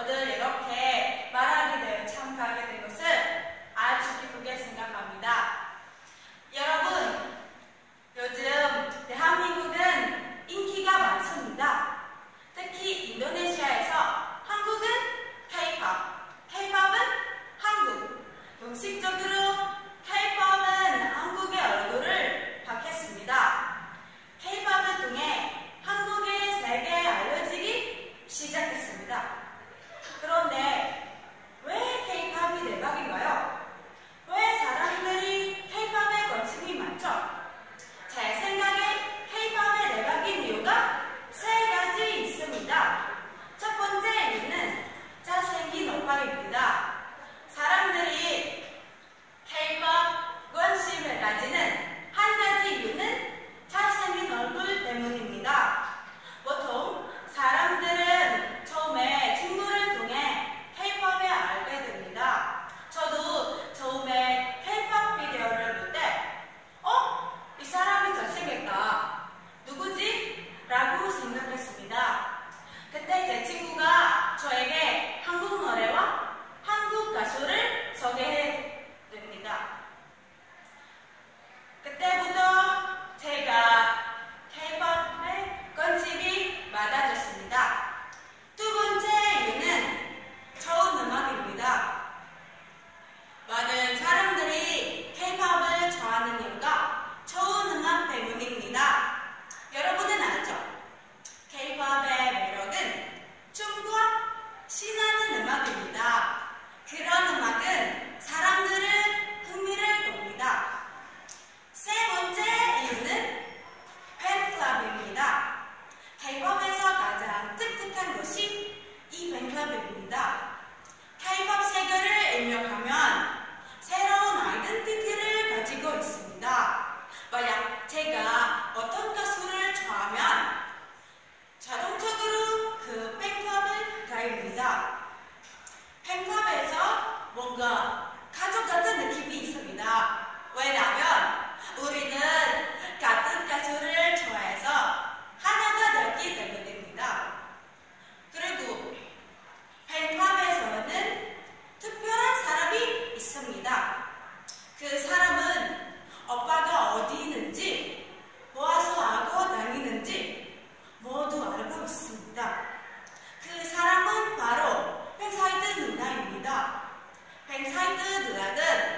我的，也都。another